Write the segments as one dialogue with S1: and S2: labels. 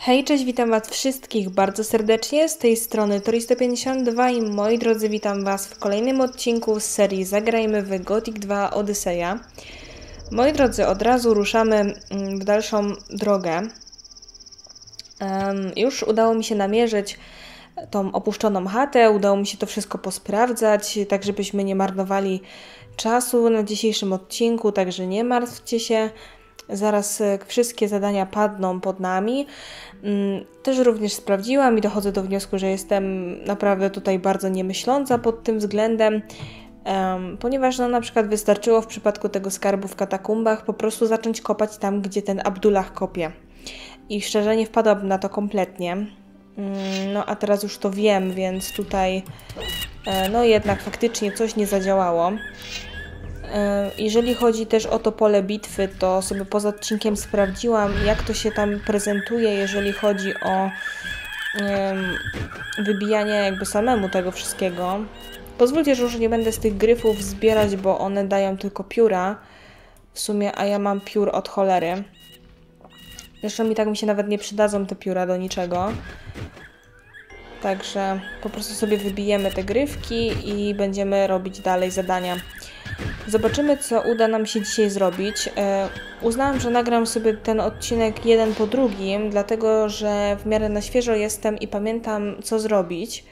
S1: Hej, cześć, witam Was wszystkich bardzo serdecznie. Z tej strony Tori152 i moi drodzy, witam Was w kolejnym odcinku z serii Zagrajmy w Gothic 2 Odyseja. Moi drodzy, od razu ruszamy mm, w dalszą drogę. Już udało mi się namierzyć tą opuszczoną chatę, udało mi się to wszystko posprawdzać, tak żebyśmy nie marnowali czasu na dzisiejszym odcinku, także nie martwcie się. Zaraz e, wszystkie zadania padną pod nami. Mm, też również sprawdziłam i dochodzę do wniosku, że jestem naprawdę tutaj bardzo niemyśląca pod tym względem, ponieważ no, na przykład wystarczyło w przypadku tego skarbu w katakumbach po prostu zacząć kopać tam, gdzie ten Abdullah kopie. I szczerze nie wpadłabym na to kompletnie. Mm, no a teraz już to wiem, więc tutaj e, no jednak faktycznie coś nie zadziałało. E, jeżeli chodzi też o to pole bitwy, to sobie poza odcinkiem sprawdziłam, jak to się tam prezentuje, jeżeli chodzi o wybijanie jakby samemu tego wszystkiego. Pozwólcie, że już nie będę z tych gryfów zbierać, bo one dają tylko pióra w sumie, a ja mam piór od cholery. Zresztą mi tak mi się nawet nie przydadzą te pióra do niczego. Także po prostu sobie wybijemy te gryfki i będziemy robić dalej zadania. Zobaczymy, co uda nam się dzisiaj zrobić. E, uznałam, że nagram sobie ten odcinek jeden po drugim, dlatego że w miarę na świeżo jestem i pamiętam, co zrobić.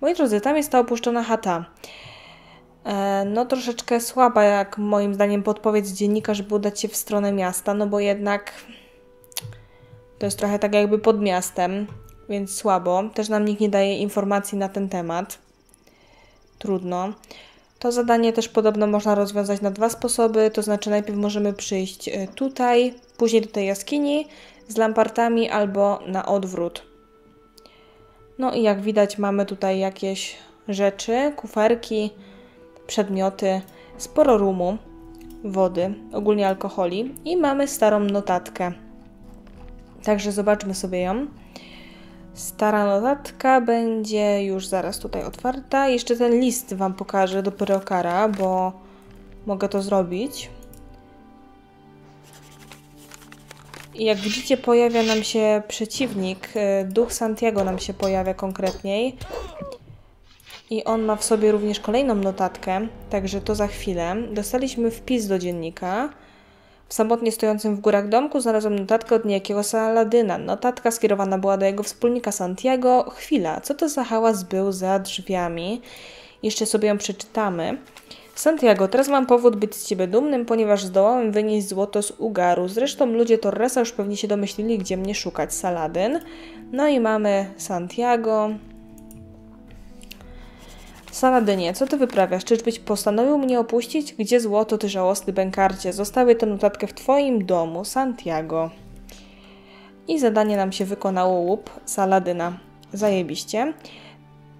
S1: Moi drodzy, tam jest ta opuszczona chata. E, no troszeczkę słaba, jak moim zdaniem, podpowiedź dziennika, żeby udać się w stronę miasta, no bo jednak to jest trochę tak jakby pod miastem, więc słabo. Też nam nikt nie daje informacji na ten temat. Trudno. To zadanie też podobno można rozwiązać na dwa sposoby, to znaczy najpierw możemy przyjść e, tutaj, później do tej jaskini z lampartami albo na odwrót. No i jak widać mamy tutaj jakieś rzeczy, kuferki, przedmioty, sporo rumu, wody, ogólnie alkoholi i mamy starą notatkę. Także zobaczmy sobie ją. Stara notatka będzie już zaraz tutaj otwarta. Jeszcze ten list Wam pokażę do Pyrokara, bo mogę to zrobić. I jak widzicie pojawia nam się przeciwnik, y, duch Santiago nam się pojawia konkretniej. I on ma w sobie również kolejną notatkę, także to za chwilę. Dostaliśmy wpis do dziennika. W samotnie stojącym w górach domku znalazłem notatkę od niejakiego Saladyna. Notatka skierowana była do jego wspólnika Santiago. Chwila, co to za hałas był za drzwiami? Jeszcze sobie ją przeczytamy. Santiago, teraz mam powód być z ciebie dumnym, ponieważ zdołałem wynieść złoto z Ugaru. Zresztą ludzie Torresa już pewnie się domyślili, gdzie mnie szukać. Saladyn. No i mamy Santiago. Saladynie, co ty wyprawiasz? Czyżbyś postanowił mnie opuścić? Gdzie złoto, ty żałosny bękarcie? Zostawię tę notatkę w twoim domu, Santiago. I zadanie nam się wykonało łup Saladyna. Zajebiście.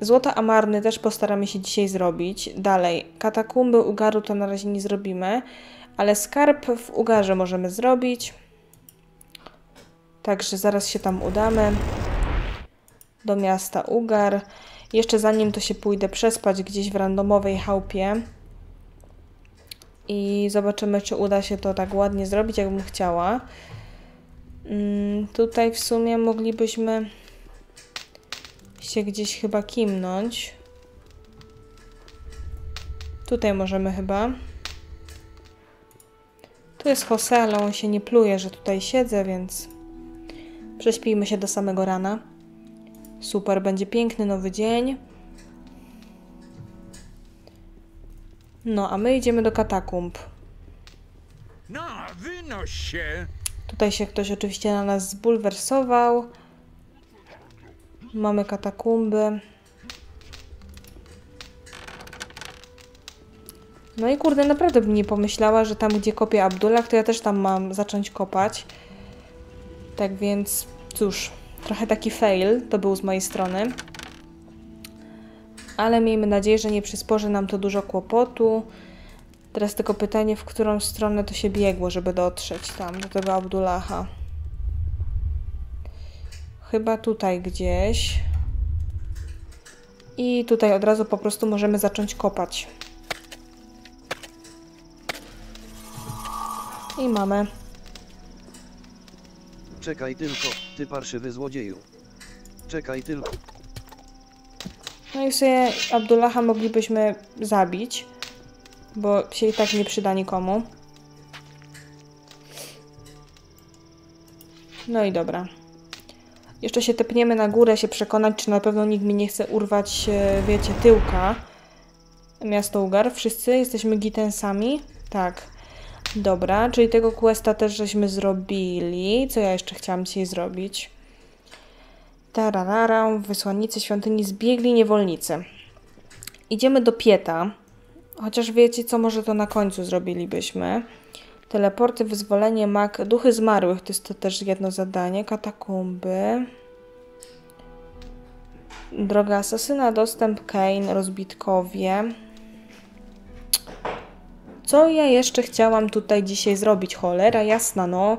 S1: Złoto amarny też postaramy się dzisiaj zrobić. Dalej, katakumby Ugaru to na razie nie zrobimy, ale skarb w Ugarze możemy zrobić. Także zaraz się tam udamy. Do miasta Ugar. Jeszcze zanim to się pójdę przespać gdzieś w randomowej chałupie. I zobaczymy, czy uda się to tak ładnie zrobić, jakbym chciała. Mm, tutaj w sumie moglibyśmy się gdzieś chyba kimnąć. Tutaj możemy chyba. Tu jest Jose, ale on się nie pluje, że tutaj siedzę, więc prześpijmy się do samego rana. Super, będzie piękny nowy dzień. No, a my idziemy do katakumb.
S2: No, wynoś się!
S1: Tutaj się ktoś oczywiście na nas zbulwersował. Mamy katakumby. No i kurde, naprawdę bym nie pomyślała, że tam gdzie kopię Abdullah, to ja też tam mam zacząć kopać. Tak więc, cóż, trochę taki fail to był z mojej strony. Ale miejmy nadzieję, że nie przysporzy nam to dużo kłopotu. Teraz tylko pytanie, w którą stronę to się biegło, żeby dotrzeć tam, do tego Abdullaha. Chyba tutaj gdzieś. I tutaj od razu po prostu możemy zacząć kopać. I mamy.
S3: Czekaj tylko, ty parszywy złodzieju. Czekaj tylko.
S1: No i sobie Abdullaha moglibyśmy zabić, bo się i tak nie przyda nikomu. No i dobra. Jeszcze się tepniemy na górę, się przekonać, czy na pewno nikt mi nie chce urwać, e, wiecie, tyłka. Miasto Ugar. Wszyscy jesteśmy gitensami? Tak. Dobra, czyli tego questa też żeśmy zrobili. Co ja jeszcze chciałam dzisiaj zrobić? Tararara, wysłannicy świątyni zbiegli niewolnicy. Idziemy do Pieta. Chociaż wiecie co, może to na końcu zrobilibyśmy. Teleporty, wyzwolenie, mak, duchy zmarłych. To jest to też jedno zadanie. Katakumby. Droga asasyna, dostęp, Kane, rozbitkowie. Co ja jeszcze chciałam tutaj dzisiaj zrobić? Cholera jasna, no.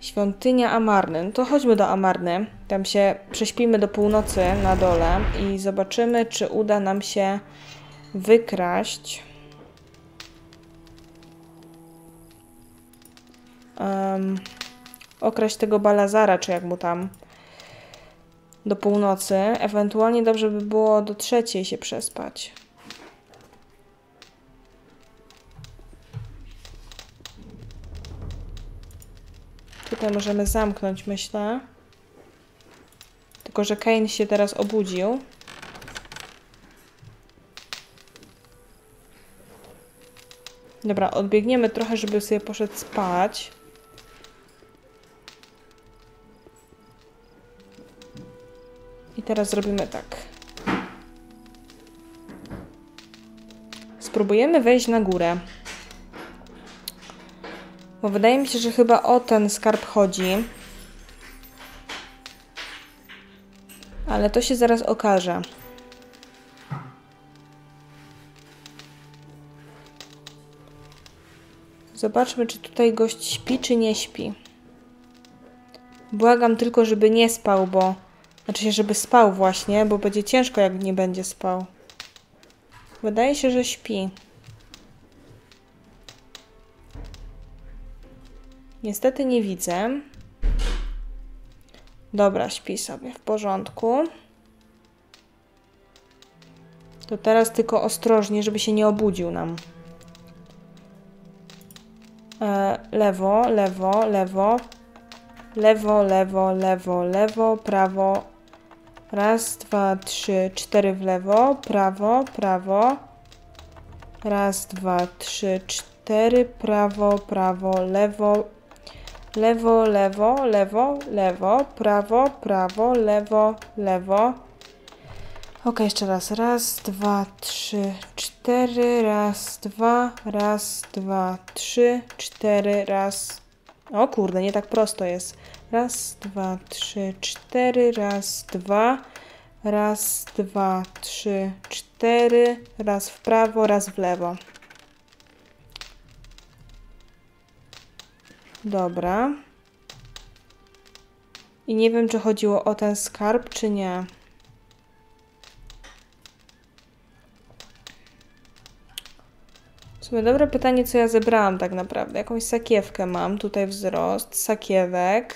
S1: Świątynia Amarny. No to chodźmy do Amarny. Tam się prześpimy do północy na dole i zobaczymy, czy uda nam się wykraść. Um, okraść tego Balazara, czy jak mu tam do północy. Ewentualnie dobrze by było do trzeciej się przespać. Tutaj możemy zamknąć, myślę. Tylko, że Kane się teraz obudził. Dobra, odbiegniemy trochę, żeby sobie poszedł spać. I teraz zrobimy tak. Spróbujemy wejść na górę. Bo wydaje mi się, że chyba o ten skarb chodzi. Ale to się zaraz okaże. Zobaczmy, czy tutaj gość śpi, czy nie śpi. Błagam tylko, żeby nie spał, bo... Znaczy się, żeby spał właśnie, bo będzie ciężko, jak nie będzie spał. Wydaje się, że śpi. Niestety nie widzę. Dobra, śpi sobie, w porządku. To teraz tylko ostrożnie, żeby się nie obudził nam. E, lewo, lewo, lewo. Lewo, lewo, lewo, lewo, prawo. Raz, dwa, trzy, cztery w lewo, prawo, prawo. Raz, dwa, trzy, cztery, prawo, prawo, lewo, lewo, lewo, lewo, lewo, prawo, prawo, lewo, lewo. Ok, jeszcze raz. Raz, dwa, trzy, cztery, raz, dwa, raz, dwa, trzy, cztery, raz. O kurde, nie tak prosto jest. Raz, dwa, trzy, cztery, raz, dwa, raz, dwa, trzy, cztery, raz w prawo, raz w lewo. Dobra. I nie wiem, czy chodziło o ten skarb, czy nie. W sumie dobre pytanie, co ja zebrałam tak naprawdę. Jakąś sakiewkę mam, tutaj wzrost, sakiewek.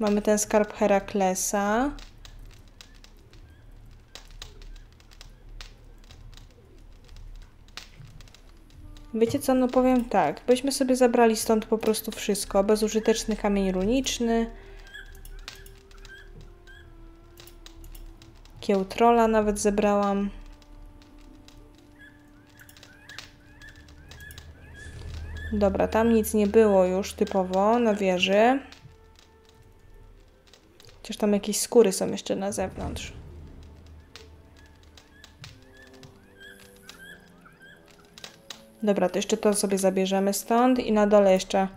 S1: Mamy ten skarb Heraklesa. Wiecie co, no powiem tak, byśmy sobie zabrali stąd po prostu wszystko. Bezużyteczny kamień runiczny. Kiełtrola nawet zebrałam. Dobra, tam nic nie było już typowo na wieży. Chociaż tam jakieś skóry są jeszcze na zewnątrz. Dobra, to jeszcze to sobie zabierzemy stąd i na dole jeszcze...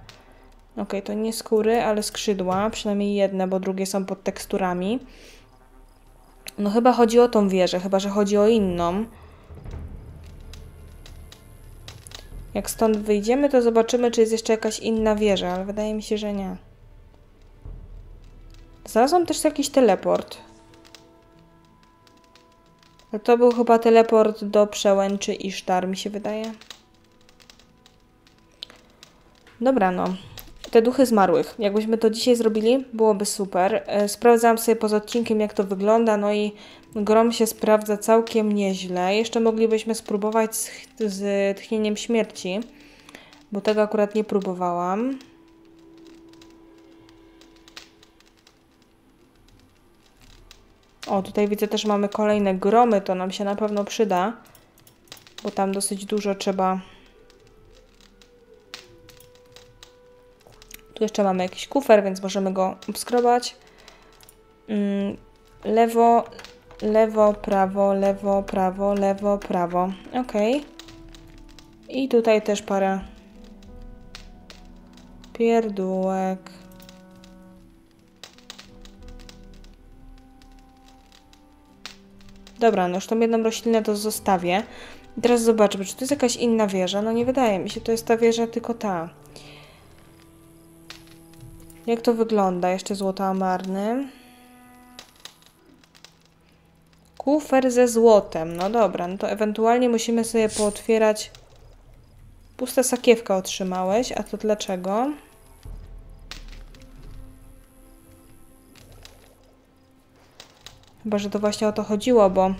S1: Ok, to nie skóry, ale skrzydła, przynajmniej jedne, bo drugie są pod teksturami. No chyba chodzi o tą wieżę, chyba że chodzi o inną. Jak stąd wyjdziemy, to zobaczymy, czy jest jeszcze jakaś inna wieża, ale wydaje mi się, że nie. Znalazłam też jakiś teleport. Ale to był chyba teleport do przełęczy Isztar, mi się wydaje. Dobra, no. Te duchy zmarłych. Jakbyśmy to dzisiaj zrobili, byłoby super. E, Sprawdzałam sobie poza odcinkiem, jak to wygląda, no i grom się sprawdza całkiem nieźle. Jeszcze moglibyśmy spróbować z, z tchnieniem śmierci, bo tego akurat nie próbowałam. O, tutaj widzę też mamy kolejne gromy, to nam się na pewno przyda, bo tam dosyć dużo trzeba jeszcze mamy jakiś kufer, więc możemy go obskrobać. Mm, lewo, lewo, prawo, lewo, prawo, lewo, prawo. Ok. I tutaj też parę pierdółek. Dobra, no już tą jedną roślinę to zostawię. Teraz zobaczmy, czy to jest jakaś inna wieża. No nie wydaje mi się, to jest ta wieża tylko ta. Jak to wygląda? Jeszcze złoto amarny. Kufer ze złotem. No dobra, no to ewentualnie musimy sobie pootwierać. Pusta sakiewka otrzymałeś, a to dlaczego? Chyba, że to właśnie o to chodziło, bo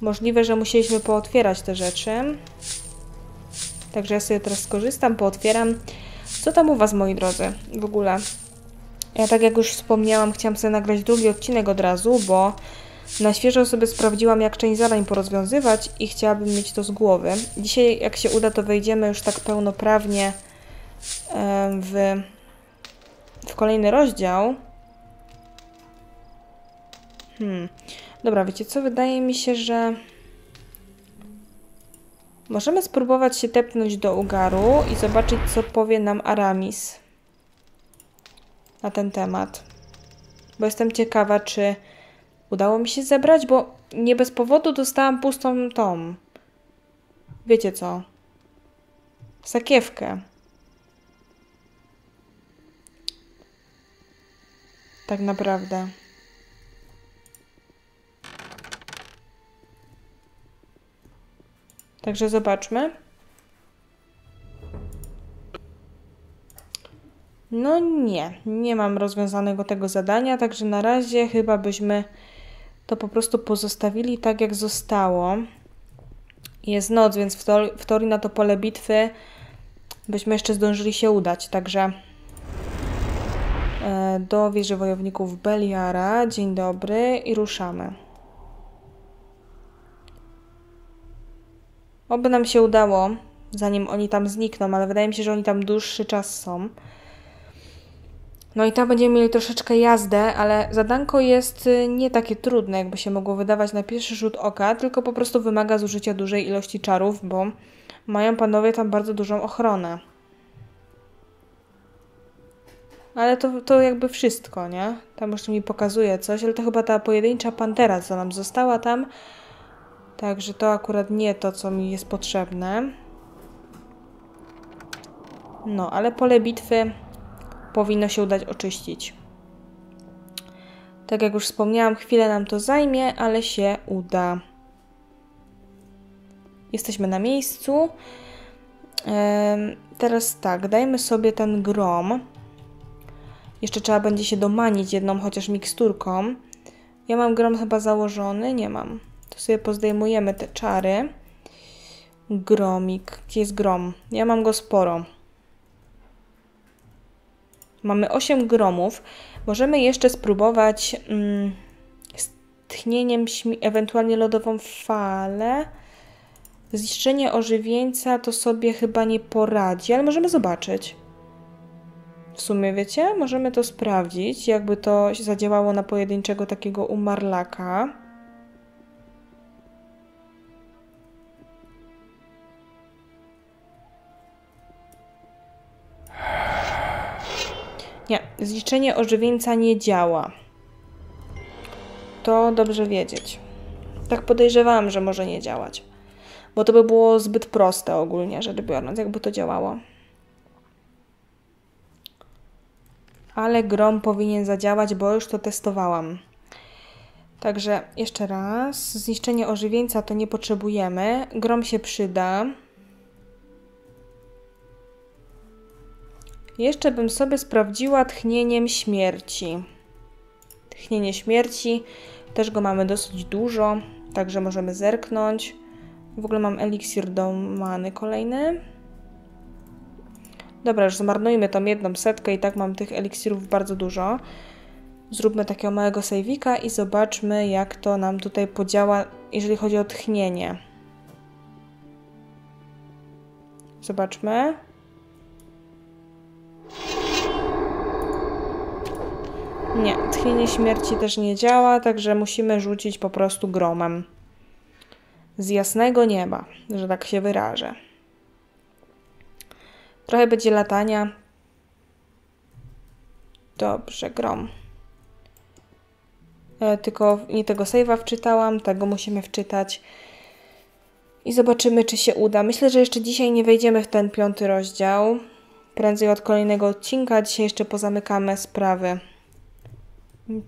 S1: możliwe, że musieliśmy pootwierać te rzeczy. Także ja sobie teraz skorzystam, pootwieram. Co tam u Was, moi drodzy, w ogóle? Ja tak jak już wspomniałam, chciałam sobie nagrać drugi odcinek od razu, bo na świeżo sobie sprawdziłam, jak część zadań porozwiązywać i chciałabym mieć to z głowy. Dzisiaj, jak się uda, to wejdziemy już tak pełnoprawnie w, w kolejny rozdział. Hmm. Dobra, wiecie co? Wydaje mi się, że możemy spróbować się tepnąć do Ugaru i zobaczyć, co powie nam Aramis na ten temat. Bo jestem ciekawa, czy udało mi się zebrać, bo nie bez powodu dostałam pustą tą. Wiecie co? Sakiewkę. Tak naprawdę. Także zobaczmy. No nie, nie mam rozwiązanego tego zadania, także na razie chyba byśmy to po prostu pozostawili tak, jak zostało. Jest noc, więc w, to, w teorii na to pole bitwy byśmy jeszcze zdążyli się udać, także e, do wieży wojowników Beliara. Dzień dobry i ruszamy. Oby nam się udało, zanim oni tam znikną, ale wydaje mi się, że oni tam dłuższy czas są. No i tam będziemy mieli troszeczkę jazdę, ale zadanko jest y, nie takie trudne, jakby się mogło wydawać na pierwszy rzut oka, tylko po prostu wymaga zużycia dużej ilości czarów, bo mają panowie tam bardzo dużą ochronę. Ale to, to jakby wszystko, nie? Tam jeszcze mi pokazuje coś, ale to chyba ta pojedyncza pantera, co nam została tam. Także to akurat nie to, co mi jest potrzebne. No, ale pole bitwy powinno się udać oczyścić. Tak jak już wspomniałam, chwilę nam to zajmie, ale się uda. Jesteśmy na miejscu. Teraz tak, dajmy sobie ten grom. Jeszcze trzeba będzie się domanić jedną chociaż miksturką. Ja mam grom chyba założony? Nie mam. To sobie pozdejmujemy te czary. Gromik. Gdzie jest grom? Ja mam go sporo. Mamy 8 gromów. Możemy jeszcze spróbować mm, z tchnieniem, ewentualnie lodową falę. Zniszczenie ożywieńca to sobie chyba nie poradzi, ale możemy zobaczyć. W sumie, wiecie, możemy to sprawdzić, jakby to zadziałało na pojedynczego takiego umarlaka. Nie, zniszczenie ożywieńca nie działa. To dobrze wiedzieć. Tak podejrzewałam, że może nie działać. Bo to by było zbyt proste ogólnie, rzecz biorąc, jakby to działało. Ale grom powinien zadziałać, bo już to testowałam. Także jeszcze raz. Zniszczenie ożywieńca to nie potrzebujemy. Grom się przyda. Jeszcze bym sobie sprawdziła tchnieniem śmierci. Tchnienie śmierci, też go mamy dosyć dużo, także możemy zerknąć. W ogóle mam eliksir do many kolejny. Dobra, już zmarnujmy tą jedną setkę i tak mam tych eliksirów bardzo dużo. Zróbmy takiego małego sejwika i zobaczmy jak to nam tutaj podziała, jeżeli chodzi o tchnienie. Zobaczmy. Tchnienie śmierci też nie działa, także musimy rzucić po prostu gromem. Z jasnego nieba, że tak się wyrażę. Trochę będzie latania. Dobrze, grom. E, tylko nie tego save'a wczytałam, tego musimy wczytać. I zobaczymy, czy się uda. Myślę, że jeszcze dzisiaj nie wejdziemy w ten piąty rozdział. Prędzej od kolejnego odcinka. Dzisiaj jeszcze pozamykamy sprawy.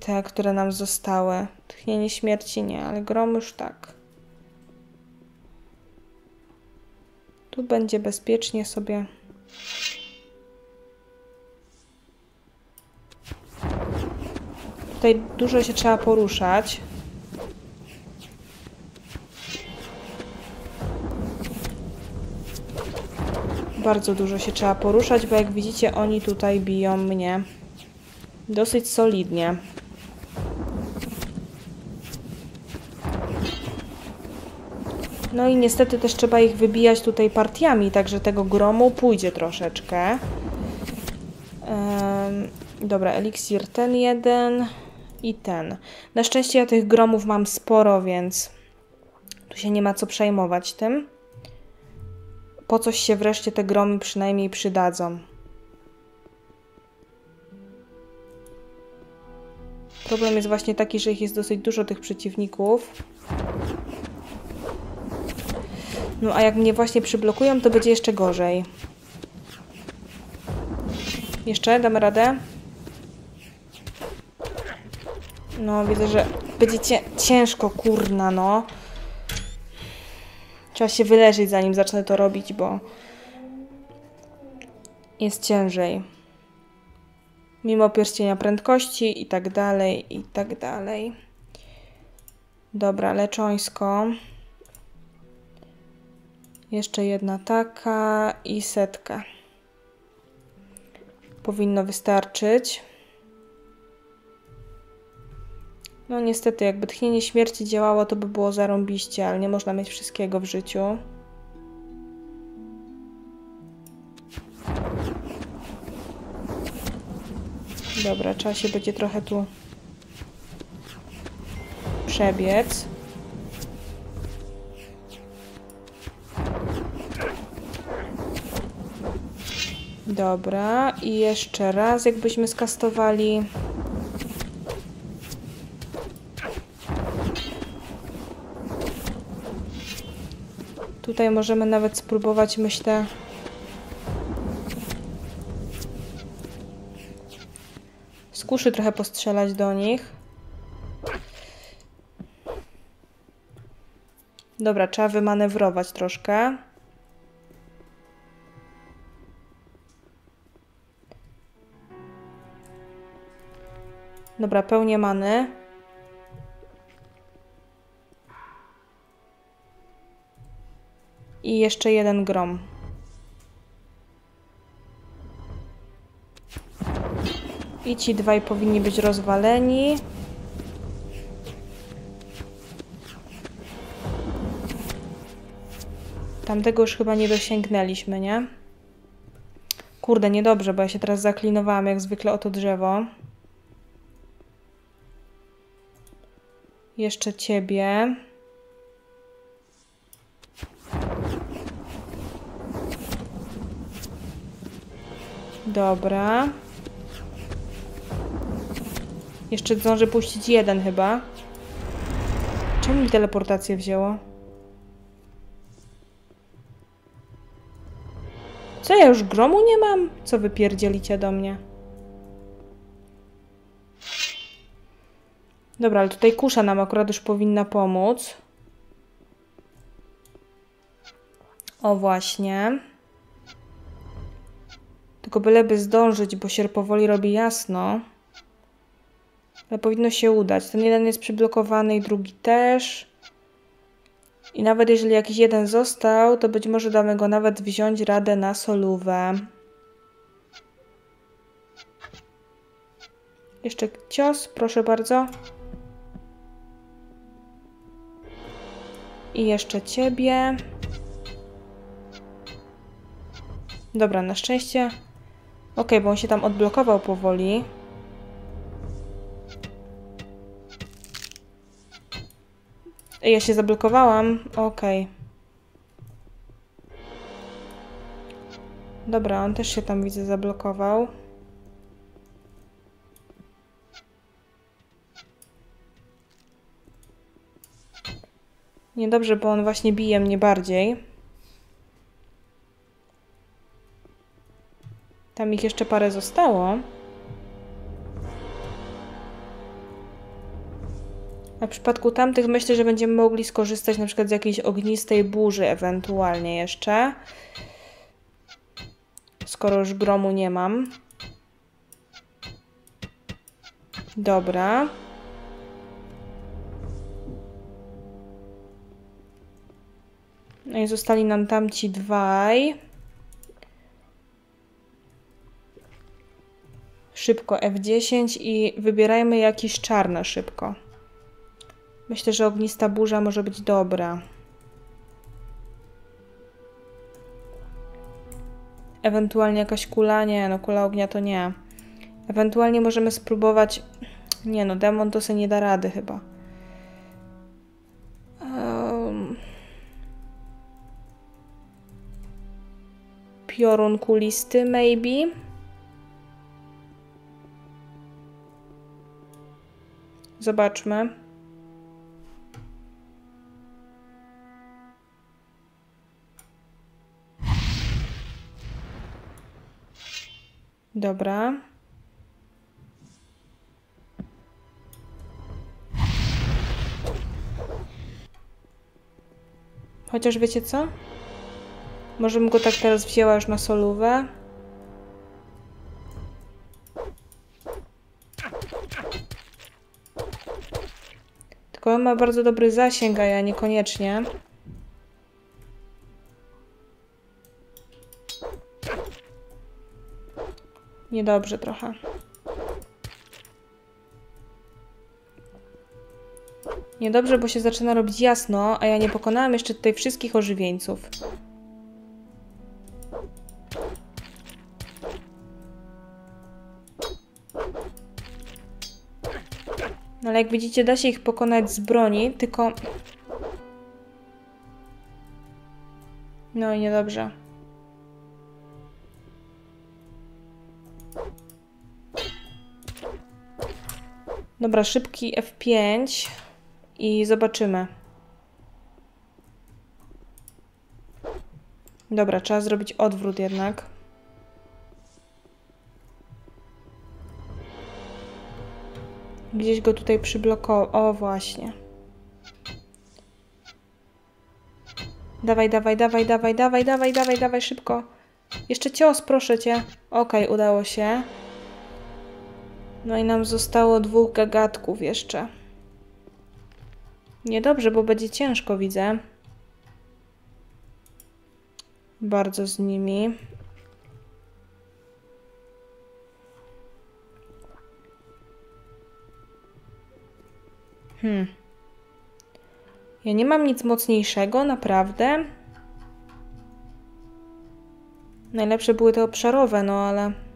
S1: Te, które nam zostały. Tchnienie śmierci nie, ale grom już tak. Tu będzie bezpiecznie sobie. Tutaj dużo się trzeba poruszać. Bardzo dużo się trzeba poruszać, bo jak widzicie, oni tutaj biją mnie dosyć solidnie. No i niestety też trzeba ich wybijać tutaj partiami, także tego gromu pójdzie troszeczkę. Dobra, eliksir ten jeden i ten. Na szczęście ja tych gromów mam sporo, więc tu się nie ma co przejmować tym. Po coś się wreszcie te gromy przynajmniej przydadzą. Problem jest właśnie taki, że ich jest dosyć dużo tych przeciwników. No a jak mnie właśnie przyblokują, to będzie jeszcze gorzej. Jeszcze? Damy radę? No, widzę, że będzie cię ciężko, kurna, no. Trzeba się wyleżeć, zanim zacznę to robić, bo jest ciężej. Mimo pierścienia prędkości i tak dalej, i tak dalej. Dobra, leczońsko. Jeszcze jedna taka i setka. Powinno wystarczyć. No niestety, jakby tchnienie śmierci działało, to by było zarąbiście, ale nie można mieć wszystkiego w życiu. Dobra, trzeba się będzie trochę tu przebiec. Dobra, i jeszcze raz, jakbyśmy skastowali. Tutaj możemy nawet spróbować, myślę, kuszy trochę postrzelać do nich. Dobra, trzeba wymanewrować troszkę. Dobra, pełnię many. I jeszcze jeden grom. I ci dwaj powinni być rozwaleni. Tamtego już chyba nie dosięgnęliśmy, nie? Kurde, niedobrze, bo ja się teraz zaklinowałam jak zwykle o to drzewo. Jeszcze ciebie. Dobra. Jeszcze zdążę puścić jeden chyba. Czemu mi teleportację wzięło? Co, ja już gromu nie mam? Co wy pierdzielicie do mnie? Dobra, ale tutaj kusza nam akurat już powinna pomóc. O, właśnie. Tylko byleby zdążyć, bo się powoli robi jasno. Ale powinno się udać. Ten jeden jest przyblokowany i drugi też. I nawet jeżeli jakiś jeden został, to być może damy go nawet wziąć radę na solówę. Jeszcze cios, proszę bardzo. I jeszcze ciebie. Dobra, na szczęście. Ok, bo on się tam odblokował powoli. Ja się zablokowałam. Okej. Dobra, on też się tam widzę zablokował. Niedobrze, bo on właśnie bije mnie bardziej. Tam ich jeszcze parę zostało. A w przypadku tamtych myślę, że będziemy mogli skorzystać na przykład z jakiejś ognistej burzy ewentualnie jeszcze. Skoro już gromu nie mam. Dobra. No i zostali nam tamci dwaj. Szybko F10 i wybierajmy jakiś czar na szybko. Myślę, że ognista burza może być dobra. Ewentualnie jakaś kula? Nie, no kula ognia to nie. Ewentualnie możemy spróbować... Nie no, demon to se nie da rady chyba. Um... Piorun kulisty, maybe? Zobaczmy. Dobra. Chociaż wiecie co? Może bym go tak teraz wzięła już na solówę. Tylko on ma bardzo dobry zasięg, a ja niekoniecznie. Niedobrze trochę. Niedobrze, bo się zaczyna robić jasno, a ja nie pokonałam jeszcze tutaj wszystkich ożywieńców. No ale jak widzicie, da się ich pokonać z broni, tylko... No i niedobrze. Dobra, szybki F5 i zobaczymy. Dobra, trzeba zrobić odwrót jednak. Gdzieś go tutaj przyblokował. O, właśnie. Dawaj, dawaj, dawaj, dawaj, dawaj, dawaj, dawaj, dawaj, szybko. Jeszcze cios, proszę cię. Okej, okay, udało się. No i nam zostało dwóch gagatków jeszcze. Niedobrze, bo będzie ciężko, widzę. Bardzo z nimi. Hmm. Ja nie mam nic mocniejszego, naprawdę. Najlepsze były te obszarowe, no ale...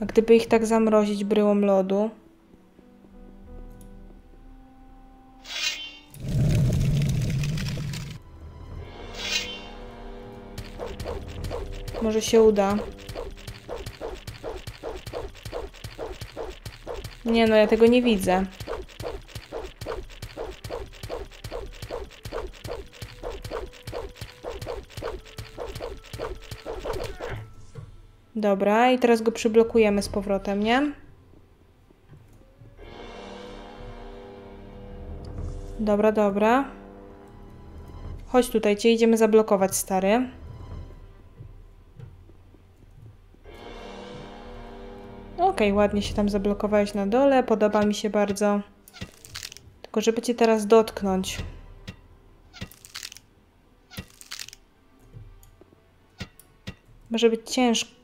S1: A gdyby ich tak zamrozić bryłą lodu... Może się uda. Nie no, ja tego nie widzę. Dobra, i teraz go przyblokujemy z powrotem, nie? Dobra, dobra. Chodź tutaj, cię idziemy zablokować, stary. Okej, ładnie się tam zablokowałeś na dole, podoba mi się bardzo. Tylko żeby cię teraz dotknąć. Może być ciężko.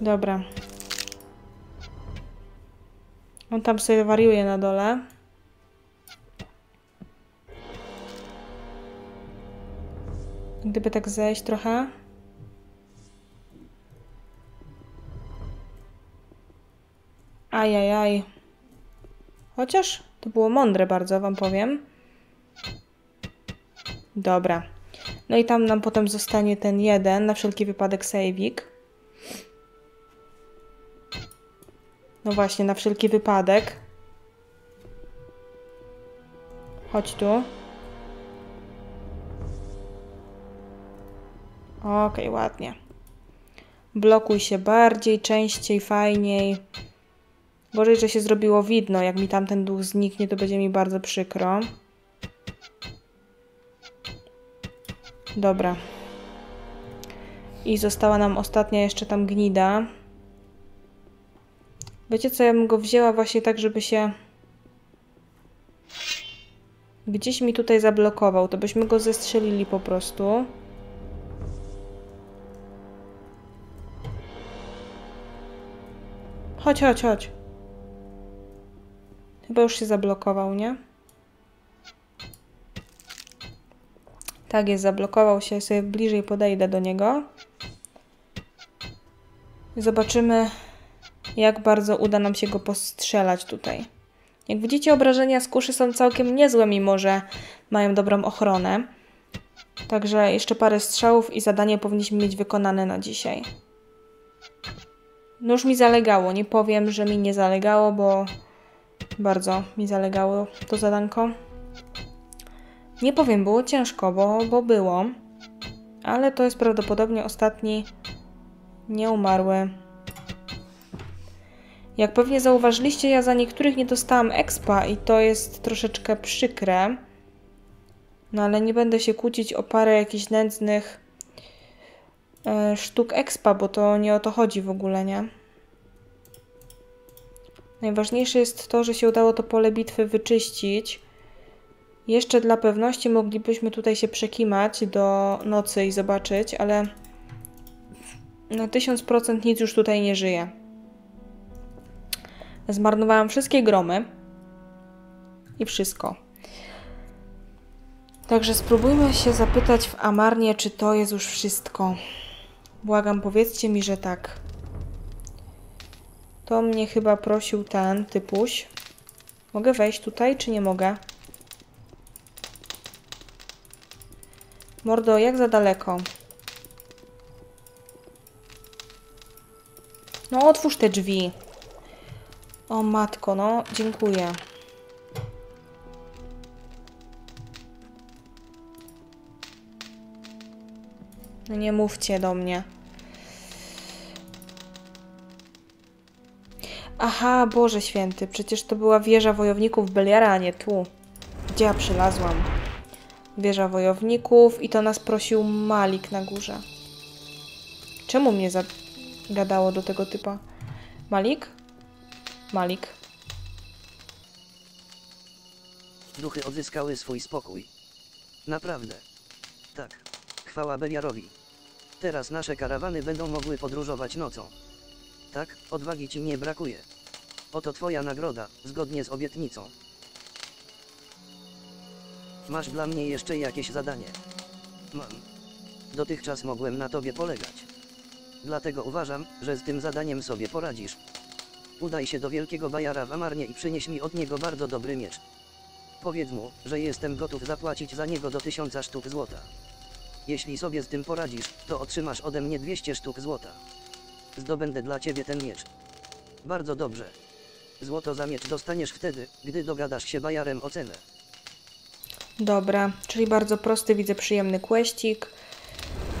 S1: Dobra. On tam sobie wariuje na dole. Gdyby tak zejść trochę. Ajajaj. Chociaż to było mądre bardzo, wam powiem. Dobra. No i tam nam potem zostanie ten jeden, na wszelki wypadek sejwik. No właśnie, na wszelki wypadek. Chodź tu. Okej, ładnie. Blokuj się bardziej, częściej, fajniej. Gorzej, że się zrobiło widno. Jak mi tamten duch zniknie, to będzie mi bardzo przykro. Dobra. I została nam ostatnia jeszcze tam gnida. Wiecie co, ja bym go wzięła właśnie tak, żeby się... Gdzieś mi tutaj zablokował, to byśmy go zestrzelili po prostu. Chodź, chodź, chodź. Chyba już się zablokował, nie? Tak jest, zablokował się. Sobie bliżej podejdę do niego. Zobaczymy, jak bardzo uda nam się go postrzelać tutaj. Jak widzicie, obrażenia z kuszy są całkiem niezłe, mimo że mają dobrą ochronę. Także jeszcze parę strzałów i zadanie powinniśmy mieć wykonane na dzisiaj. No już mi zalegało. Nie powiem, że mi nie zalegało, bo bardzo mi zalegało to zadanko. Nie powiem, było ciężko, bo, bo było. Ale to jest prawdopodobnie ostatni nieumarły. Jak pewnie zauważyliście, ja za niektórych nie dostałam expa i to jest troszeczkę przykre. No ale nie będę się kłócić o parę jakichś nędznych e, sztuk expa, bo to nie o to chodzi w ogóle, nie? Najważniejsze jest to, że się udało to pole bitwy wyczyścić. Jeszcze dla pewności moglibyśmy tutaj się przekimać do nocy i zobaczyć, ale na 1000% nic już tutaj nie żyje. Zmarnowałam wszystkie gromy i wszystko. Także spróbujmy się zapytać w Amarnie, czy to jest już wszystko. Błagam, powiedzcie mi, że tak. To mnie chyba prosił ten typuś. Mogę wejść tutaj, czy nie mogę? Mordo, jak za daleko? No, otwórz te drzwi. O matko, no, dziękuję. No nie mówcie do mnie. Aha, Boże Święty, przecież to była wieża wojowników Beliara, a nie tu. Gdzie ja przylazłam? Wieża wojowników i to nas prosił Malik na górze. Czemu mnie zagadało do tego typa? Malik? Malik.
S3: Duchy odzyskały swój spokój. Naprawdę. Tak. Chwała Beliarowi. Teraz nasze karawany będą mogły podróżować nocą. Tak, odwagi ci nie brakuje. Oto twoja nagroda, zgodnie z obietnicą. Masz dla mnie jeszcze jakieś zadanie? Mam. Dotychczas mogłem na tobie polegać. Dlatego uważam, że z tym zadaniem sobie poradzisz. Udaj się do wielkiego bajara w Amarnie i przynieś mi od niego bardzo dobry miecz. Powiedz mu, że jestem gotów zapłacić za niego do tysiąca sztuk złota. Jeśli sobie z tym poradzisz, to otrzymasz ode mnie 200 sztuk złota. Zdobędę dla ciebie ten miecz. Bardzo dobrze. Złoto za miecz dostaniesz wtedy, gdy dogadasz się bajarem o cenę.
S1: Dobra, czyli bardzo prosty, widzę przyjemny kweścik.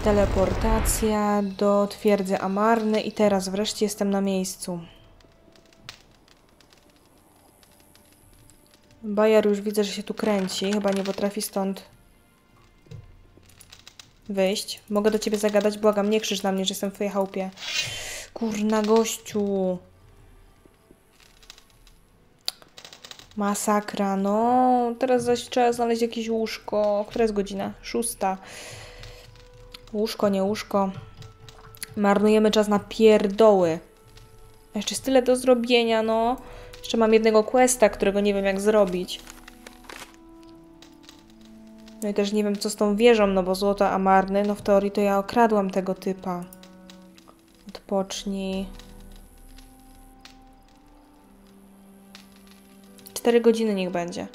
S1: Teleportacja do twierdzy Amarny i teraz wreszcie jestem na miejscu. Bajar już widzę, że się tu kręci, chyba nie potrafi stąd wyjść. Mogę do ciebie zagadać? Błagam, nie krzycz na mnie, że jestem w twojej chałupie. Kurna, gościu. Masakra, no. Teraz zaś trzeba znaleźć jakieś łóżko. Która jest godzina? Szósta. Łóżko, nie łóżko. Marnujemy czas na pierdoły. Jeszcze jest tyle do zrobienia, no. Jeszcze mam jednego questa, którego nie wiem jak zrobić. No i też nie wiem co z tą wieżą, no bo złoto amarny, no w teorii to ja okradłam tego typa. Odpocznij. Cztery godziny niech będzie.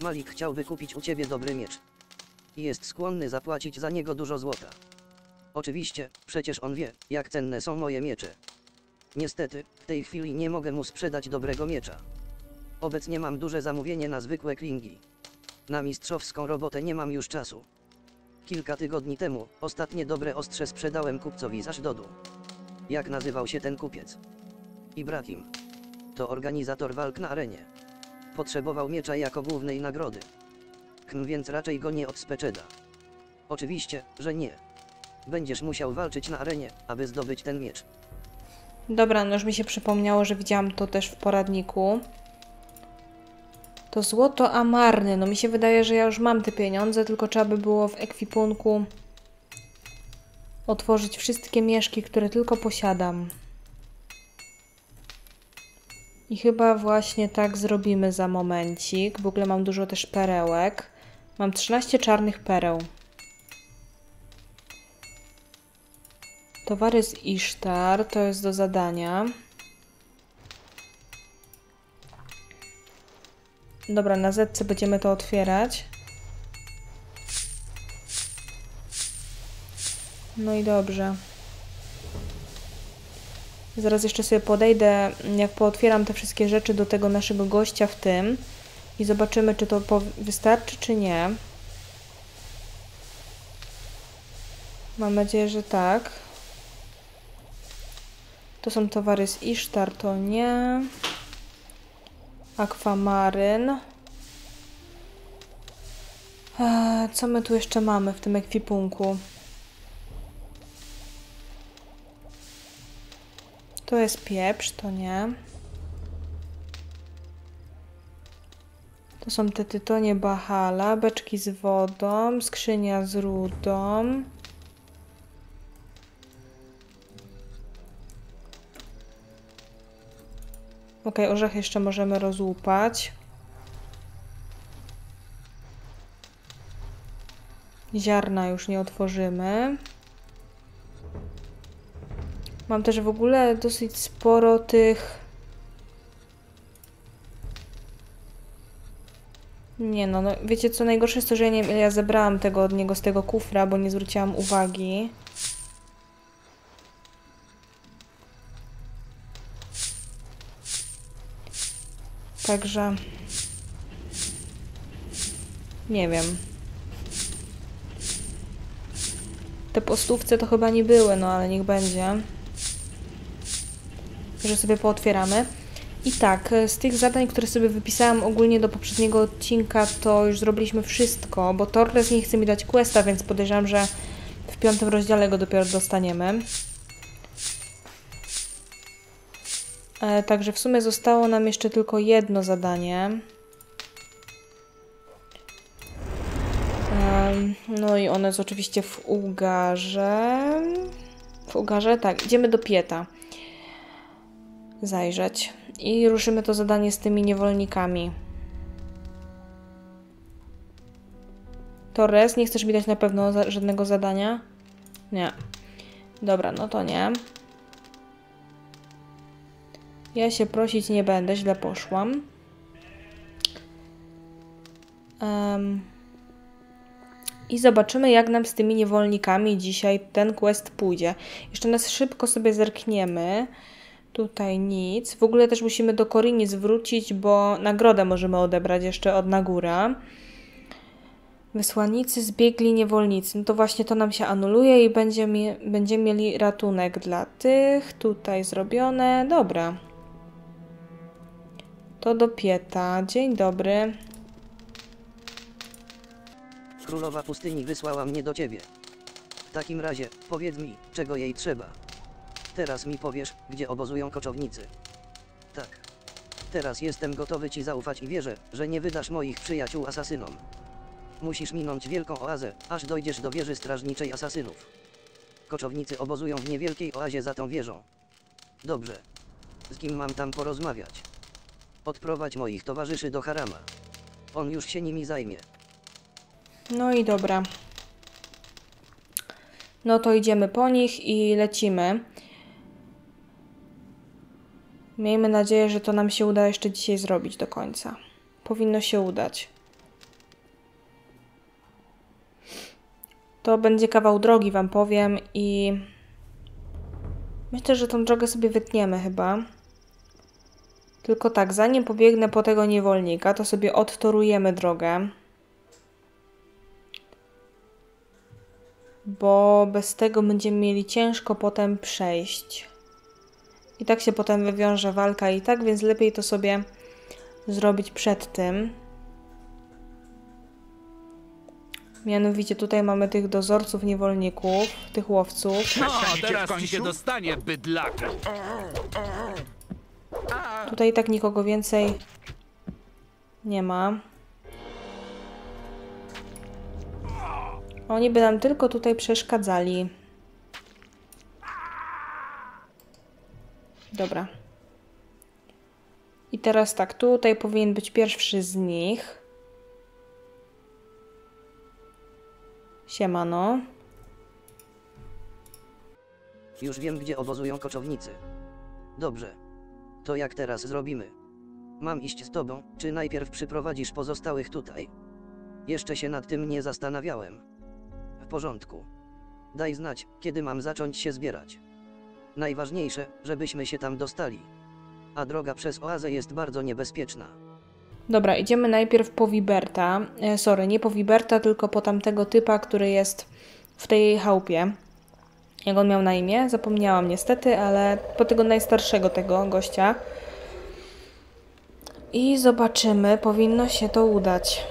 S3: Malik chciałby kupić u ciebie dobry miecz. I jest skłonny zapłacić za niego dużo złota. Oczywiście, przecież on wie, jak cenne są moje miecze. Niestety, w tej chwili nie mogę mu sprzedać dobrego miecza. Obecnie mam duże zamówienie na zwykłe klingi. Na mistrzowską robotę nie mam już czasu. Kilka tygodni temu, ostatnie dobre ostrze sprzedałem kupcowi z Ashdodu. Jak nazywał się ten kupiec? Ibrahim. To organizator walk na arenie. Potrzebował miecza jako głównej nagrody. Hm, więc raczej go nie odspeczeda. Oczywiście, że nie. Będziesz musiał walczyć na arenie, aby zdobyć ten miecz.
S1: Dobra, no już mi się przypomniało, że widziałam to też w poradniku. To złoto amarny. No mi się wydaje, że ja już mam te pieniądze, tylko trzeba by było w ekwipunku otworzyć wszystkie mieszki, które tylko posiadam. I chyba właśnie tak zrobimy za momencik. W ogóle mam dużo też perełek. Mam 13 czarnych pereł. Towary z Isztar to jest do zadania. Dobra, na Zetce będziemy to otwierać. No i dobrze. Zaraz jeszcze sobie podejdę, jak pootwieram te wszystkie rzeczy do tego naszego gościa w tym i zobaczymy, czy to wystarczy, czy nie. Mam nadzieję, że tak. To są towary z Isztar, to nie. Akwamaryn. Co my tu jeszcze mamy w tym ekwipunku? To jest pieprz, to nie. To są te tytonie Bahala, beczki z wodą, skrzynia z rudą. Ok, orzech jeszcze możemy rozłupać. Ziarna już nie otworzymy. Mam też w ogóle dosyć sporo tych... Nie no, no, wiecie co najgorsze jest to, że ja nie ja zebrałam tego od niego z tego kufra, bo nie zwróciłam uwagi. Także... Nie wiem. Te postówce to chyba nie były, no ale niech będzie. Że sobie pootwieramy. I tak, z tych zadań, które sobie wypisałam ogólnie do poprzedniego odcinka, to już zrobiliśmy wszystko, bo Torres nie chce mi dać questa, więc podejrzewam, że w piątym rozdziale go dopiero dostaniemy. Także w sumie zostało nam jeszcze tylko jedno zadanie. E, no i ono jest oczywiście w Ugarze. W Ugarze? Tak, idziemy do Pieta. Zajrzeć. I ruszymy to zadanie z tymi niewolnikami. Torres, nie chcesz mi dać na pewno żadnego zadania? Nie. Dobra, no to nie. Ja się prosić nie będę, źle poszłam. Um, I zobaczymy, jak nam z tymi niewolnikami dzisiaj ten quest pójdzie. Jeszcze nas szybko sobie zerkniemy. Tutaj nic. W ogóle też musimy do Korini zwrócić, bo nagrodę możemy odebrać jeszcze od Nagura. Wysłannicy zbiegli niewolnicy. No to właśnie to nam się anuluje i będziemy, będziemy mieli ratunek dla tych. Tutaj zrobione. Dobra. To do Pieta. Dzień dobry.
S3: Królowa pustyni wysłała mnie do ciebie. W takim razie, powiedz mi, czego jej trzeba. Teraz mi powiesz, gdzie obozują koczownicy. Tak. Teraz jestem gotowy ci zaufać i wierzę, że nie wydasz moich przyjaciół asasynom. Musisz minąć wielką oazę, aż dojdziesz do wieży strażniczej asasynów. Koczownicy obozują w niewielkiej oazie za tą wieżą. Dobrze. Z kim mam tam porozmawiać? Odprowadź moich towarzyszy do Harama. On już się nimi zajmie.
S1: No i dobra. No to idziemy po nich i lecimy. Miejmy nadzieję, że to nam się uda jeszcze dzisiaj zrobić do końca. Powinno się udać. To będzie kawał drogi, Wam powiem, i myślę, że tą drogę sobie wytniemy chyba. Tylko tak, zanim pobiegnę po tego niewolnika, to sobie odtorujemy drogę. bo bez tego będziemy mieli ciężko potem przejść. I tak się potem wywiąże walka i tak, więc lepiej to sobie zrobić przed tym. Mianowicie tutaj mamy tych dozorców niewolników, tych łowców.
S2: W
S4: teraz ci się dostanie, bydlaka.
S1: Tutaj tak nikogo więcej nie ma. Oni by nam tylko tutaj przeszkadzali. Dobra. I teraz tak, tutaj powinien być pierwszy z nich. Siemano.
S3: Już wiem, gdzie obozują koczownicy. Dobrze. To jak teraz zrobimy? Mam iść z tobą, czy najpierw przyprowadzisz pozostałych tutaj? Jeszcze się nad tym nie zastanawiałem. W porządku. Daj znać, kiedy mam zacząć się zbierać. Najważniejsze, żebyśmy się tam dostali. A droga przez oazę jest bardzo niebezpieczna.
S1: Dobra, idziemy najpierw po Wiberta. E, sorry, nie po Wiberta, tylko po tamtego typa, który jest w tej chałupie. Jak on miał na imię? Zapomniałam niestety, ale po tego najstarszego tego gościa. I zobaczymy, powinno się to udać.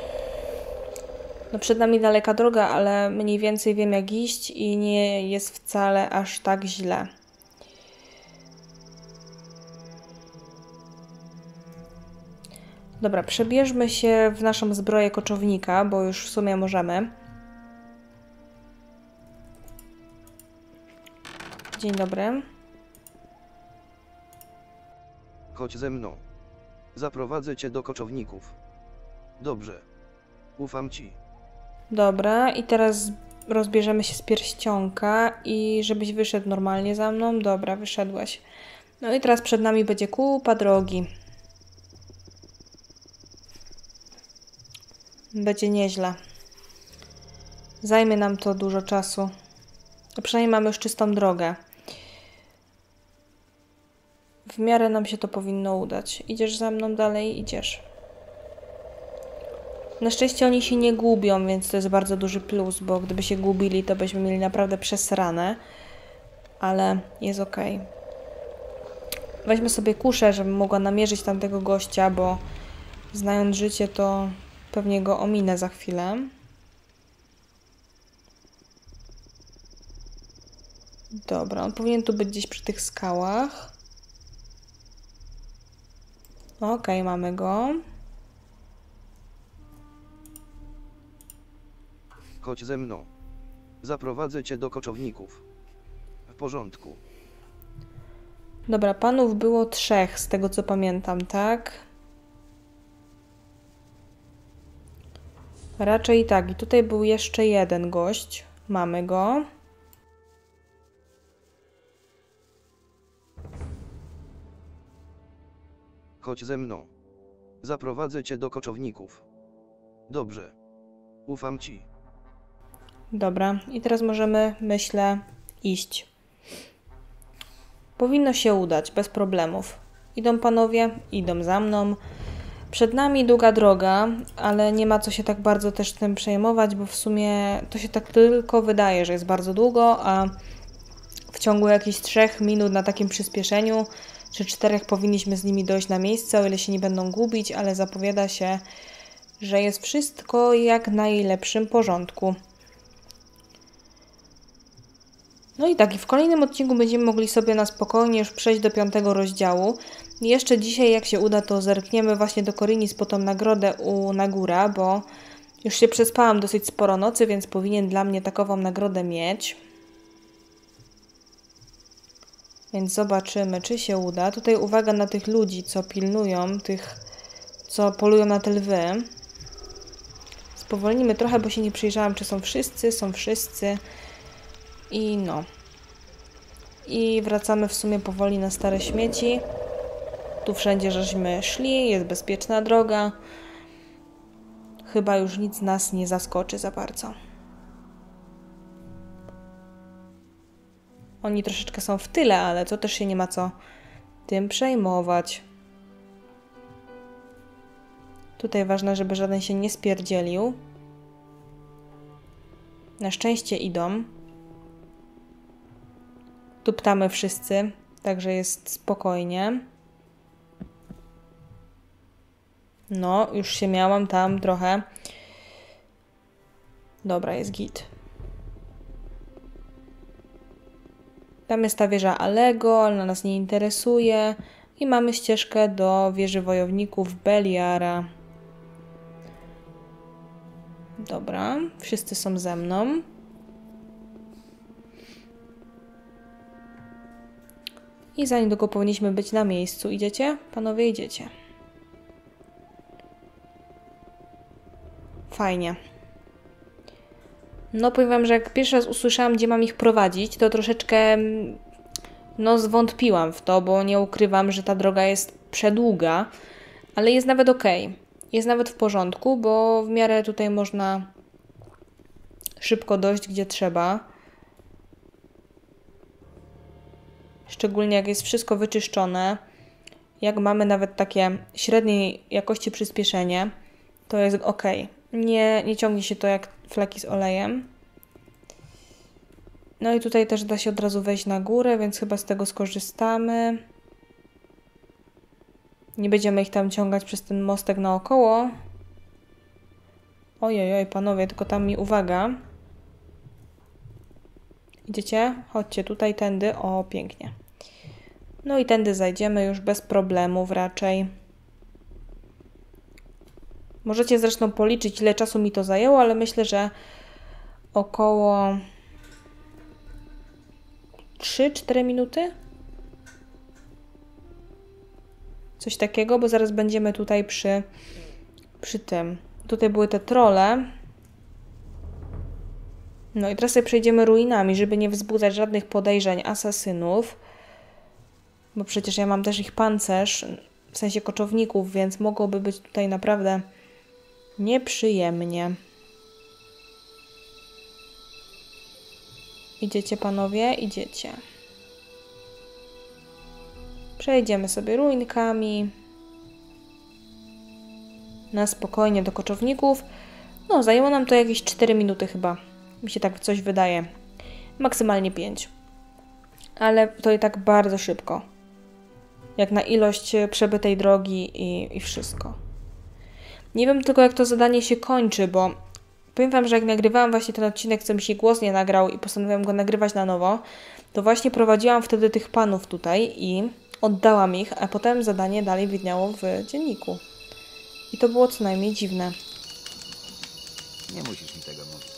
S1: No przed nami daleka droga, ale mniej więcej wiem jak iść i nie jest wcale aż tak źle. Dobra, przebierzmy się w naszą zbroję koczownika, bo już w sumie możemy. Dzień dobry.
S5: Chodź ze mną. Zaprowadzę cię do koczowników. Dobrze. Ufam ci.
S1: Dobra, i teraz rozbierzemy się z pierścionka i żebyś wyszedł normalnie za mną. Dobra, wyszedłeś. No i teraz przed nami będzie kupa drogi. Będzie nieźle. Zajmie nam to dużo czasu. A przynajmniej mamy już czystą drogę. W miarę nam się to powinno udać. Idziesz za mną dalej? Idziesz. Na szczęście oni się nie gubią, więc to jest bardzo duży plus, bo gdyby się gubili, to byśmy mieli naprawdę przesrane. Ale jest ok. Weźmy sobie kuszę, żebym mogła namierzyć tamtego gościa, bo znając życie, to pewnie go ominę za chwilę. Dobra, on powinien tu być gdzieś przy tych skałach. Okej, mamy go.
S5: Chodź ze mną. Zaprowadzę cię do koczowników. W porządku.
S1: Dobra, panów było trzech, z tego co pamiętam, tak? Raczej tak. I tutaj był jeszcze jeden gość. Mamy go.
S5: Chodź ze mną. Zaprowadzę cię do koczowników. Dobrze. Ufam ci.
S1: Dobra, i teraz możemy, myślę, iść. Powinno się udać, bez problemów. Idą panowie, idą za mną. Przed nami długa droga, ale nie ma co się tak bardzo też tym przejmować, bo w sumie to się tak tylko wydaje, że jest bardzo długo, a w ciągu jakichś trzech minut na takim przyspieszeniu czy czterech powinniśmy z nimi dojść na miejsce, o ile się nie będą gubić, ale zapowiada się, że jest wszystko jak najlepszym porządku. No i tak, i w kolejnym odcinku będziemy mogli sobie na spokojnie już przejść do piątego rozdziału. Jeszcze dzisiaj, jak się uda, to zerkniemy właśnie do Korynis po nagrodę u Nagura, bo już się przespałam dosyć sporo nocy, więc powinien dla mnie takową nagrodę mieć. Więc zobaczymy, czy się uda. Tutaj uwaga na tych ludzi, co pilnują, tych, co polują na te lwy. Spowolnimy trochę, bo się nie przyjrzałam, czy są wszyscy, są wszyscy. I no. I wracamy w sumie powoli na stare śmieci. Tu wszędzie żeśmy szli, jest bezpieczna droga. Chyba już nic nas nie zaskoczy za bardzo. Oni troszeczkę są w tyle, ale to też się nie ma co tym przejmować. Tutaj ważne, żeby żaden się nie spierdzielił. Na szczęście idą. Tu ptamy wszyscy, także jest spokojnie. No, już się miałam tam trochę. Dobra, jest git. Tam jest ta wieża Alego, ale nas nie interesuje. I mamy ścieżkę do wieży wojowników Beliara. Dobra, wszyscy są ze mną. I za niedługo powinniśmy być na miejscu. Idziecie? Panowie, idziecie. Fajnie. No powiem wam, że jak pierwszy raz usłyszałam, gdzie mam ich prowadzić, to troszeczkę mm, no zwątpiłam w to, bo nie ukrywam, że ta droga jest przedługa, ale jest nawet ok. Jest nawet w porządku, bo w miarę tutaj można szybko dojść, gdzie trzeba. Szczególnie jak jest wszystko wyczyszczone, jak mamy nawet takie średniej jakości przyspieszenie, to jest ok. Nie, nie ciągnie się to jak flaki z olejem. No i tutaj też da się od razu wejść na górę, więc chyba z tego skorzystamy. Nie będziemy ich tam ciągać przez ten mostek naokoło. Ojej, oj, panowie, tylko tam mi uwaga. Idziecie? Chodźcie tutaj, tędy. O, pięknie. No i tędy zajdziemy już bez problemów raczej. Możecie zresztą policzyć, ile czasu mi to zajęło, ale myślę, że około 3-4 minuty. Coś takiego, bo zaraz będziemy tutaj przy, przy tym. Tutaj były te trole. No i teraz sobie przejdziemy ruinami, żeby nie wzbudzać żadnych podejrzeń asasynów. Bo przecież ja mam też ich pancerz, w sensie koczowników, więc mogłoby być tutaj naprawdę nieprzyjemnie. Idziecie panowie? Idziecie. Przejdziemy sobie ruinkami. Na spokojnie do koczowników. No, zajęło nam to jakieś 4 minuty chyba. Mi się tak coś wydaje. Maksymalnie 5. Ale to i tak bardzo szybko. Jak na ilość przebytej drogi i, i wszystko. Nie wiem tylko, jak to zadanie się kończy, bo powiem Wam, że jak nagrywałam właśnie ten odcinek, co mi się głos nie nagrał i postanowiłam go nagrywać na nowo, to właśnie prowadziłam wtedy tych panów tutaj i oddałam ich, a potem zadanie dalej widniało w dzienniku. I to było co najmniej dziwne.
S4: Nie musisz mi tego mówić.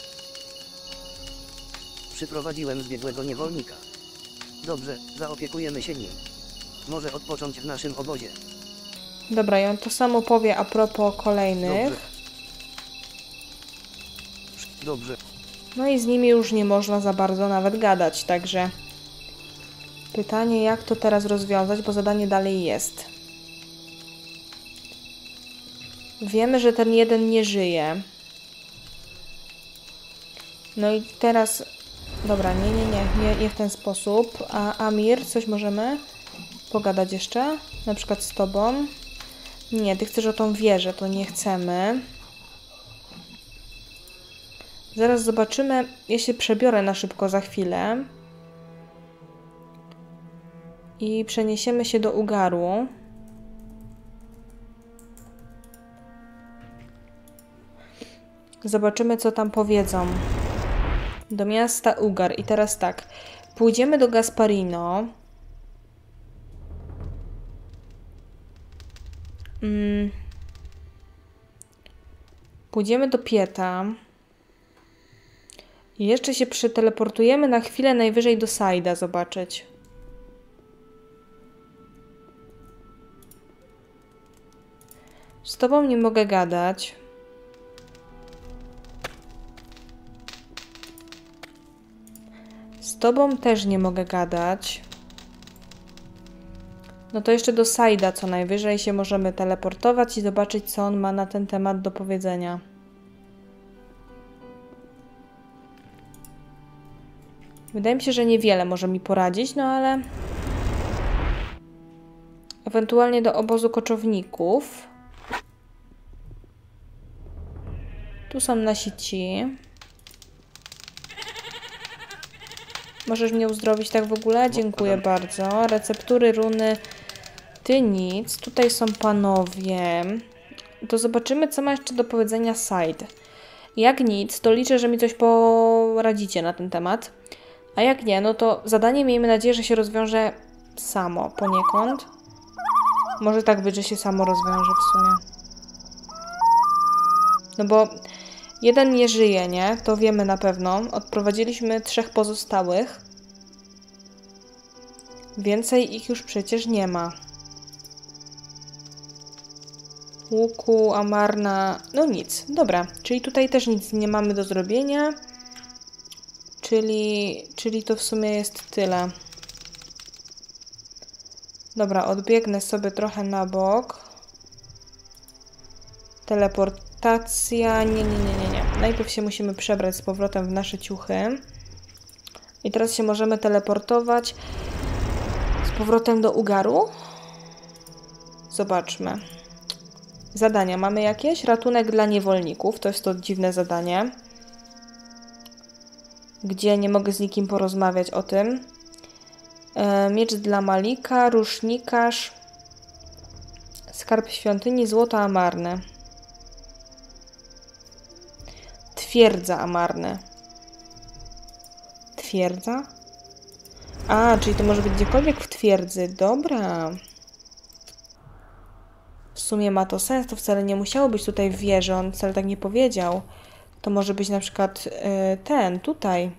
S3: Przyprowadziłem zbiegłego niewolnika. Dobrze, zaopiekujemy się nim. Może odpocząć w naszym obozie.
S1: Dobra, ja to samo powie a propos kolejnych.
S5: Dobrze. Dobrze.
S1: No i z nimi już nie można za bardzo nawet gadać, także pytanie jak to teraz rozwiązać, bo zadanie dalej jest. Wiemy, że ten jeden nie żyje. No i teraz... Dobra, nie, nie, nie, nie, nie w ten sposób. A Amir, coś możemy pogadać jeszcze? Na przykład z tobą? Nie, ty chcesz o tą wieżę, to nie chcemy. Zaraz zobaczymy. Ja się przebiorę na szybko za chwilę. i przeniesiemy się do Ugaru. Zobaczymy, co tam powiedzą. Do miasta Ugar. I teraz tak. Pójdziemy do Gasparino. Mm. Pójdziemy do Pieta. I jeszcze się przeteleportujemy na chwilę najwyżej do Saida zobaczyć. Z tobą nie mogę gadać. Z tobą też nie mogę gadać. No to jeszcze do Saida co najwyżej się możemy teleportować i zobaczyć, co on ma na ten temat do powiedzenia. Wydaje mi się, że niewiele może mi poradzić, no ale. Ewentualnie do obozu koczowników. Tu są nasi ci. Możesz mnie uzdrowić tak w ogóle? Dziękuję bardzo. Receptury, runy. Ty nic. Tutaj są panowie. To zobaczymy, co ma jeszcze do powiedzenia Side. Jak nic, to liczę, że mi coś poradzicie na ten temat. A jak nie, no to zadanie miejmy nadzieję, że się rozwiąże samo poniekąd. Może tak być, że się samo rozwiąże w sumie. No bo jeden nie żyje, nie? To wiemy na pewno. Odprowadziliśmy trzech pozostałych. Więcej ich już przecież nie ma. Łuku, Amarna... No nic. Dobra, czyli tutaj też nic nie mamy do zrobienia. Czyli, czyli to w sumie jest tyle. Dobra, odbiegnę sobie trochę na bok. Teleportacja. Nie, nie, nie, nie, nie. Najpierw się musimy przebrać z powrotem w nasze ciuchy. I teraz się możemy teleportować z powrotem do Ugaru. Zobaczmy. Zadania mamy jakieś? Ratunek dla niewolników. To jest to dziwne zadanie gdzie nie mogę z nikim porozmawiać o tym. E, miecz dla Malika, rusznikarz, skarb świątyni, złoto amarne. Twierdza amarne. Twierdza? A, czyli to może być gdziekolwiek w twierdzy. Dobra. Sumie ma to sens, to wcale nie musiało być tutaj w wieży, on wcale tak nie powiedział. To może być na przykład y, ten, tutaj.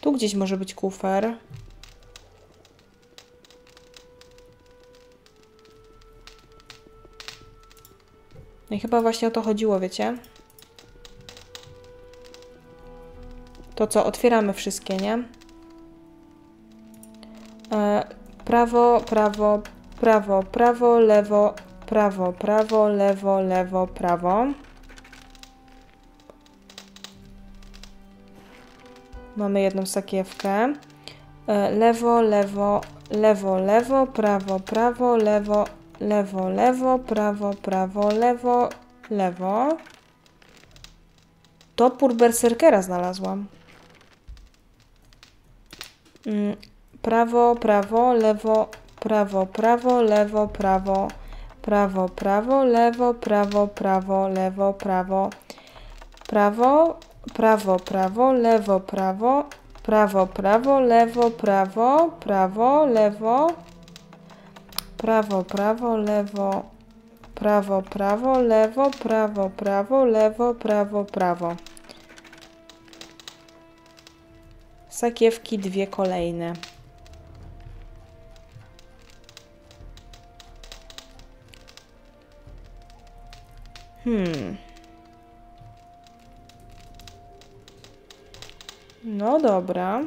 S1: Tu gdzieś może być kufer. No i chyba właśnie o to chodziło, wiecie? To co, otwieramy wszystkie, nie? Prawo, prawo, prawo, prawo, lewo, prawo, prawo, lewo, lewo, prawo. Mamy jedną sakiewkę. E, Lewo, lewo, lewo, lewo, prawo, prawo, lewo, lewo, lewo, prawo, prawo, lewo, lewo. Topór berserkera znalazłam. Mm, Prawo, prawo, lewo, prawo, prawo, lewo, prawo, prawo, prawo, lewo, prawo, prawo, lewo, prawo, prawo, prawo, prawo, lewo, prawo, prawo, prawo, lewo, prawo, prawo, lewo, prawo, prawo, lewo, prawo, prawo, lewo, prawo, prawo, lewo, prawo, prawo. Sakiewki dwie kolejne. Hmm. No dobra.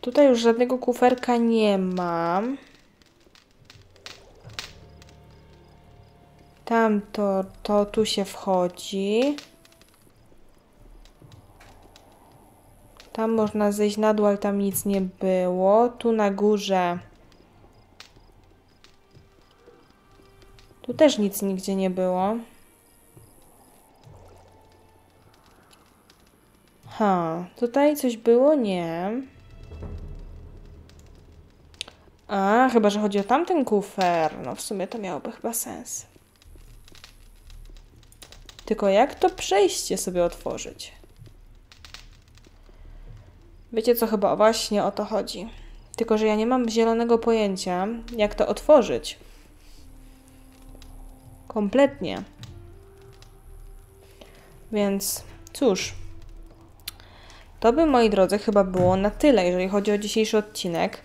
S1: Tutaj już żadnego kuferka nie mam. Tam to, to tu się wchodzi. Tam można zejść na dół, ale tam nic nie było. Tu na górze. Tu też nic nigdzie nie było. Ha, tutaj coś było? Nie. A, chyba, że chodzi o tamten kufer. No, w sumie to miałoby chyba sens. Tylko jak to przejście sobie otworzyć? Wiecie co, chyba właśnie o to chodzi. Tylko, że ja nie mam zielonego pojęcia, jak to otworzyć. Kompletnie. Więc cóż. To by, moi drodzy, chyba było na tyle, jeżeli chodzi o dzisiejszy odcinek.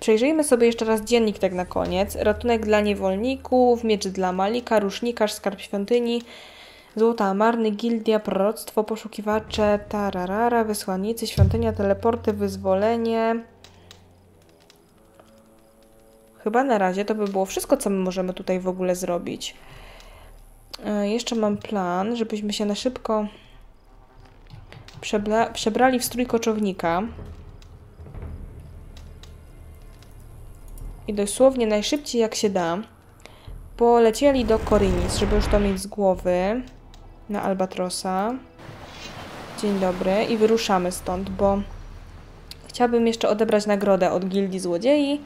S1: Przejrzyjmy sobie jeszcze raz dziennik tak na koniec. Ratunek dla niewolników, miecz dla Malika, rusznikarz, skarb świątyni, złota amarny, gildia, proroctwo, poszukiwacze, tararara, wysłannicy, świątynia, teleporty, wyzwolenie. Chyba na razie to by było wszystko, co my możemy tutaj w ogóle zrobić. E, jeszcze mam plan, żebyśmy się na szybko przebrali w strój koczownika. I dosłownie najszybciej jak się da polecieli do Korinis, żeby już to mieć z głowy na Albatrosa. Dzień dobry i wyruszamy stąd, bo chciałabym jeszcze odebrać nagrodę od Gildii Złodziei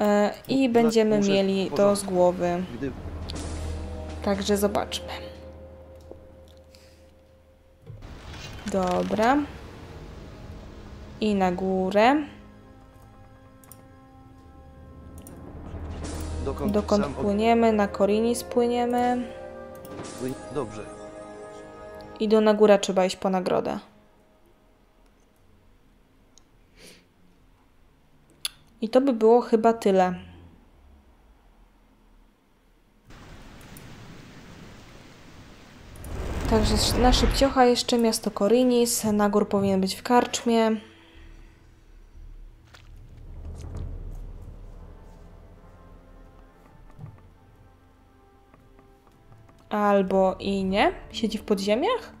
S1: e, i będziemy
S5: muszę-
S1: mieli to z głowy.
S5: Gdy
S1: Także zobaczmy. Dobra. I na górę.
S5: dokąd,
S1: Dokąd płyniemy? Na Korinis płyniemy.
S5: Płyń... Dobrze.
S1: I do na górę trzeba iść po nagrodę. I to by było chyba tyle. Także na szybciocha jeszcze miasto Korinis. Nagór powinien być w karczmie. Albo i nie. Siedzi w podziemiach?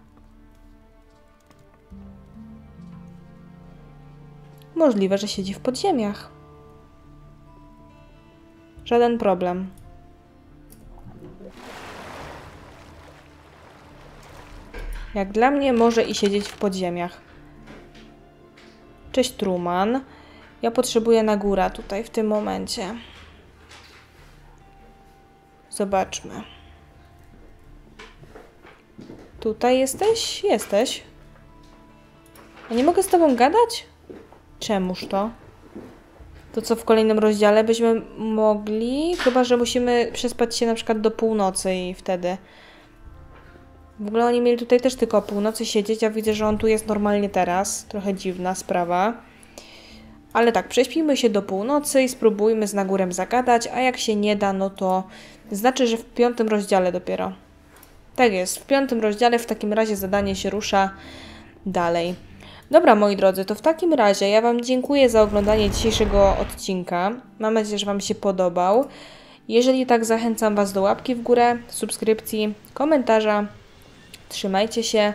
S1: Możliwe, że siedzi w podziemiach. Żaden problem. Jak dla mnie może i siedzieć w podziemiach. Cześć Truman. Ja potrzebuję na górę tutaj w tym momencie. Zobaczmy. Tutaj jesteś? Jesteś. A nie mogę z tobą gadać? Czemuż to? To co w kolejnym rozdziale byśmy mogli? Chyba, że musimy przespać się na przykład do północy i wtedy. W ogóle oni mieli tutaj też tylko o północy siedzieć, a widzę, że on tu jest normalnie teraz. Trochę dziwna sprawa. Ale tak, prześpijmy się do północy i spróbujmy z Nagórem zagadać, a jak się nie da, no to znaczy, że w piątym rozdziale dopiero. Tak jest, w piątym rozdziale w takim razie zadanie się rusza dalej. Dobra, moi drodzy, to w takim razie ja Wam dziękuję za oglądanie dzisiejszego odcinka. Mam nadzieję, że Wam się podobał. Jeżeli tak, zachęcam Was do łapki w górę, subskrypcji, komentarza. Trzymajcie się.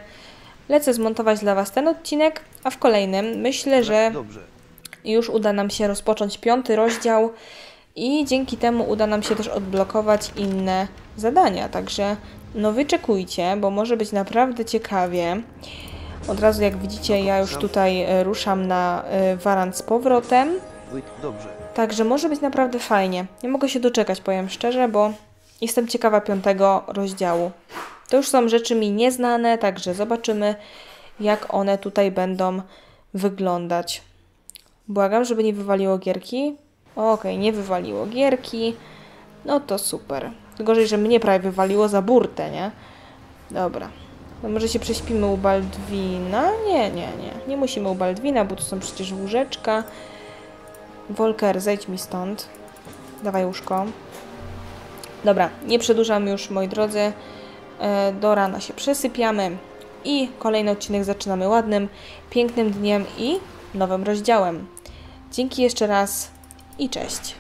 S1: Lecę zmontować dla Was ten odcinek, a w kolejnym myślę, że
S5: Dobrze.
S1: już uda nam się rozpocząć piąty rozdział i dzięki temu uda nam się też odblokować inne zadania. Także no wyczekujcie, bo może być naprawdę ciekawie. Od razu jak widzicie, ja już tutaj e, ruszam na e, Waran z powrotem. Także może być naprawdę fajnie. Nie mogę się doczekać, powiem szczerze, bo jestem ciekawa piątego rozdziału. To już są rzeczy mi nieznane, także zobaczymy, jak one tutaj będą wyglądać. Błagam, żeby nie wywaliło gierki. Okej, nie wywaliło gierki. No to super. Gorzej, że mnie prawie wywaliło za burtę, nie? Dobra. No może się prześpimy u Baldwina? Nie, nie, nie. Nie musimy u Baldwina, bo tu są przecież łóżeczka. Volker, zejdź mi stąd. Dawaj łóżko. Dobra, nie przedłużam już, moi drodzy. E, Do rana się przesypiamy i kolejny odcinek zaczynamy ładnym, pięknym dniem i nowym rozdziałem. Dzięki jeszcze raz i cześć.